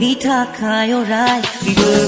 Nitaka, you're right. We were